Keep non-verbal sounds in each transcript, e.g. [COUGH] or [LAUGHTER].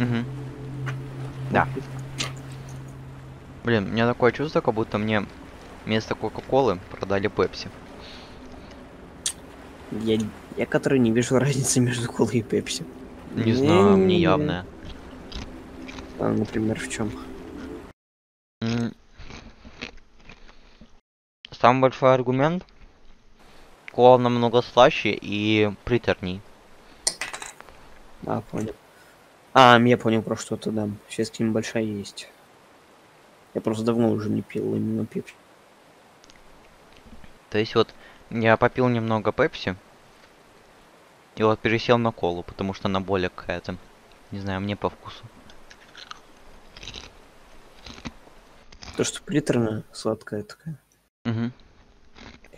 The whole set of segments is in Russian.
Угу. Да. Блин, у меня такое чувство, как будто мне вместо Кока-Колы продали Пепси. Я, я который не вижу разницы между колой и пепси. Не знаю, мне явная. А, например, в чем? Самый большой аргумент. Кола намного слаще и приторней. А, понял. А, я понял про что-то, да. Сейчас небольшая есть. Я просто давно уже не пил именно пепси. То есть вот я попил немного Пепси. И вот пересел на колу, потому что она более какая-то. Не знаю, мне по вкусу. То, что приторно, сладкая такая. Угу.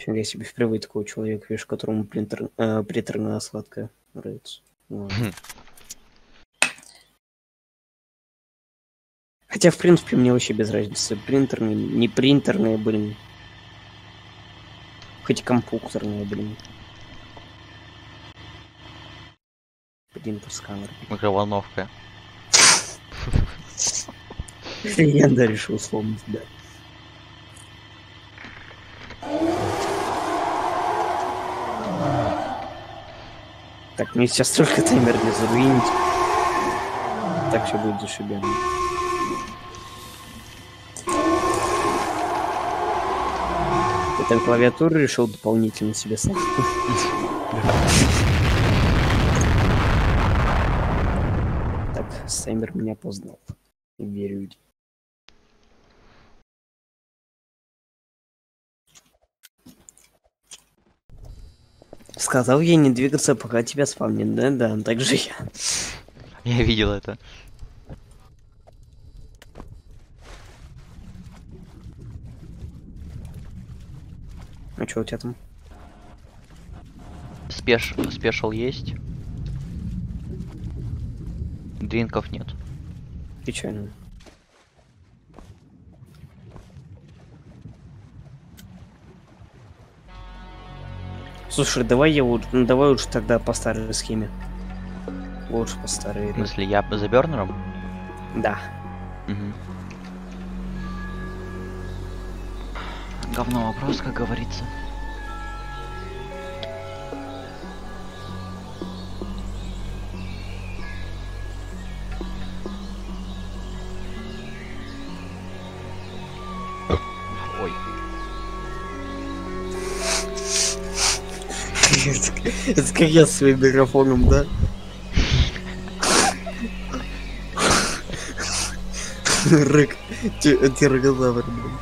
Я себе впервые такого человека вижу, которому принтер, э, приторно, сладкое нравится. Вот. [LAUGHS] Хотя, в принципе, мне вообще без разницы. Принтерные, не принтерные, блин. Хоть компьютерные, блин. Блин, по сканеру. Микроволновка. Легенда решил сломать, да. Так, мне сейчас только таймер не заруинить. Так все будет зашибенно. Ты там клавиатуру решил дополнительно себе сам. Так, Стаймер меня познал. Верю. Сказал ей не двигаться, пока тебя спавнит. Да-да, так же я. Я видел это. Ну что у тебя там? Спеш... Спешл есть. Дринков нет. Печально. Слушай, давай я лучше, ну, давай лучше тогда по старой схеме. Лучше по старой. В смысле, я за Бернером? Да. Мгм. Говно вопрос, как говорится. Ой, Это как я с своим микрофоном, да? Рык. Ти- Тирогозавр, блин.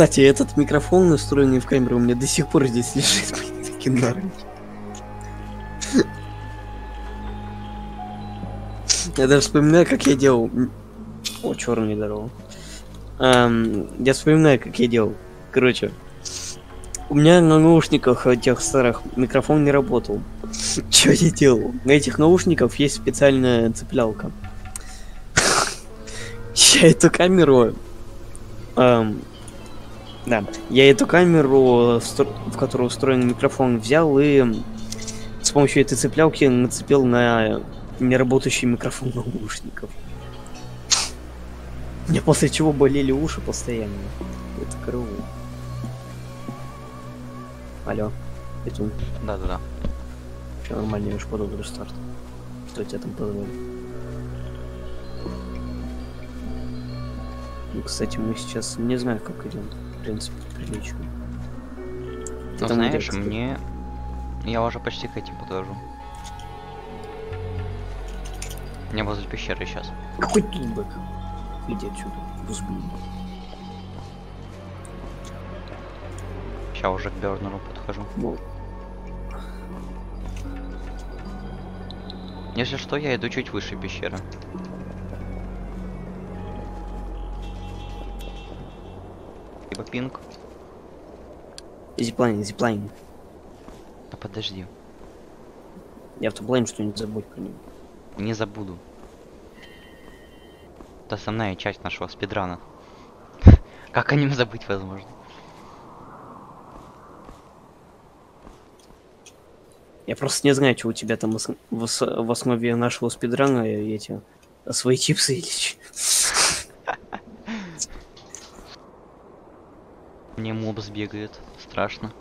Кстати, этот микрофон, настроенный в камеру, у меня до сих пор здесь лежит. [LAUGHS] норм. Я даже вспоминаю, как я делал. О, черный здорово. Эм, я вспоминаю, как я делал. Короче, у меня на наушниках этих старых микрофон не работал. [LAUGHS] Что я делал? На этих наушников есть специальная цеплялка. [LAUGHS] Я эту камеру... эм, да, я эту камеру, в которую устроен микрофон, взял и с помощью этой цеплялки нацепил на неработающий микрофон наушников. Мне после чего болели уши постоянно. Это круто. Алло. Это да-да-да. все нормально, я уж подал рестарт. Что тебя там позвали? Ну, кстати, мы сейчас не знаю, как идем. В принципе, прилично. Ты Ну, там знаешь, мне... Я уже почти к этим подхожу. Я возле пещеры сейчас. Какой тулбэк? Иди отсюда, разбудник. Сейчас уже к Бернеру подхожу. Ну, Если что, я иду чуть выше пещеры. бы пинг. Зиплайн, зиплайн. Да подожди. Я в блейм что-нибудь забудь про него. Не забуду. Это основная часть нашего спидрана. [LAUGHS] как о нем забыть возможно? Я просто не знаю, что у тебя там в основе нашего спидрана э, эти свои чипсы или что. Мне моб сбегает. Страшно.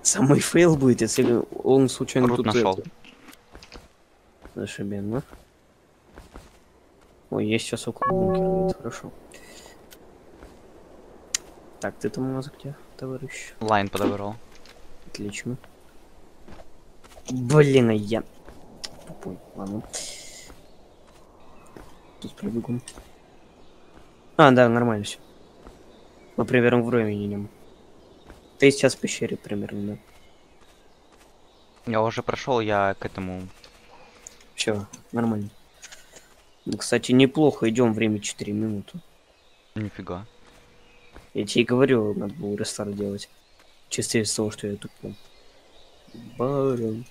Самый фейл будет, если он случайно Рут тут нашел. это, Зашибенно. Ой, есть сейчас около бункера, это хорошо. Так, ты там у нас где, товарищ? Лайн подобрал. Отлично. Блин, а я... Тупой, ладно. Тут пробегу. А, да, нормально все. Мы примерно идем. Ты сейчас в пещере примерно, да? Я уже прошел, я к этому. Все, нормально. Ну, кстати, неплохо идем, время 4 минуты. Нифига. Я тебе и говорю, надо было рестарт делать. Чисто из-за того, что я тупой. Барон.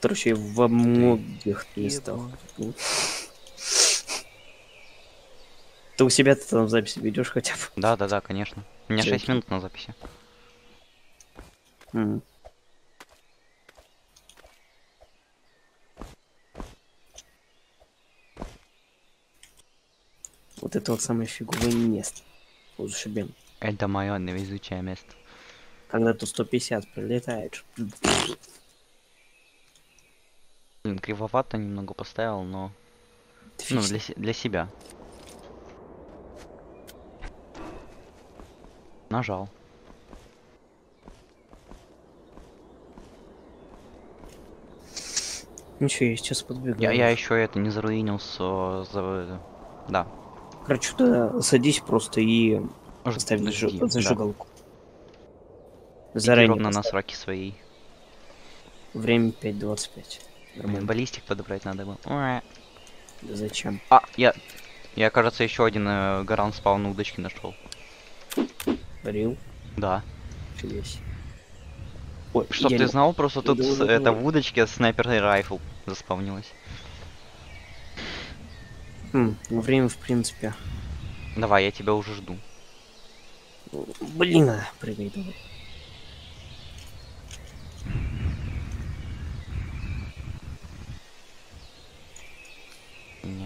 Короче, во многих местах. Ты у себя там запись ведешь хотя бы? Да, да, да, конечно. У меня 6 Окей. минут на записи. Вот это вот самое фиговое место. Вот зашибен. Это мое невезучее место. Когда тут 150 прилетает. Блин, кривовато немного поставил, но. Ну, для, для себя. Нажал. Ничего, я сейчас подбегу. Я, я еще это не заруинился за. Да. Короче, туда садись просто и Ж- ставь жди, зажи- да. зажигалку. Иди Заранее ровно на сроки своей. Время 5.25. Блин, баллистик подобрать надо было. Да зачем? А, я. Я, кажется, еще один э, гаран спал на удочке нашел. Рил? Да. Себе. Ой, Чтоб я ты не- знал, просто тут Да, с- это в удочке снайперный райфл заспавнилась. Хм, время, в принципе. Давай, я тебя уже жду. Блин, прыгай давай.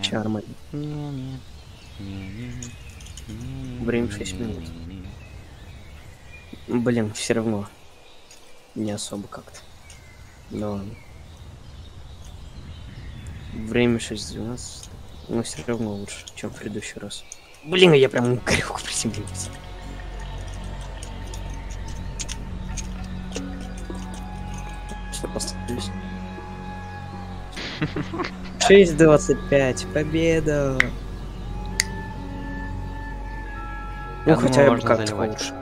Чармай. не, не, не, не, Время не, шесть не, минут. Блин, все равно. Не особо как-то. Ладно. Время 6.12. Но все равно лучше, чем в предыдущий раз. Блин, я прям горелку [LAUGHS] приземлился. Что поставлюсь? 6.25. [LAUGHS] Победа! Ну, хотя бы как-то лучше.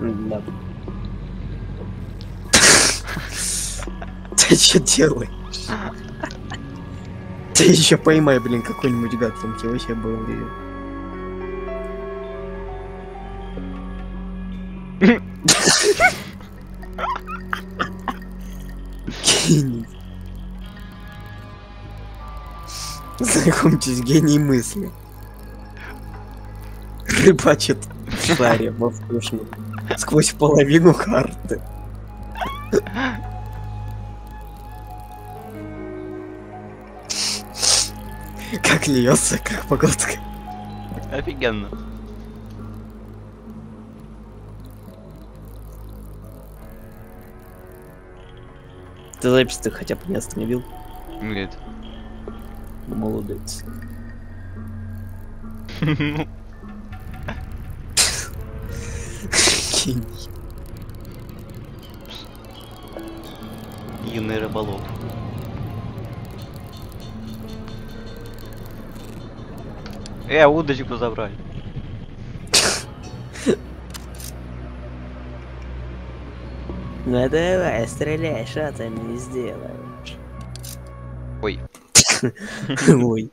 Да. [LAUGHS] Ты что делаешь? Ты еще поймай, блин, какой-нибудь гад там тебе вообще был. Гений. Знакомьтесь, гений мысли. Рыбачит в шаре воздушном сквозь половину карты. Как льется, как погодка. Офигенно. Ты запись ты хотя бы не остановил? Нет. Молодец. [LAUGHS] Гений. Юный рыболов. Э, удочку забрали. [LAUGHS] Ну давай, стреляй, что ты мне сделаешь? Ой. [LAUGHS] Ой.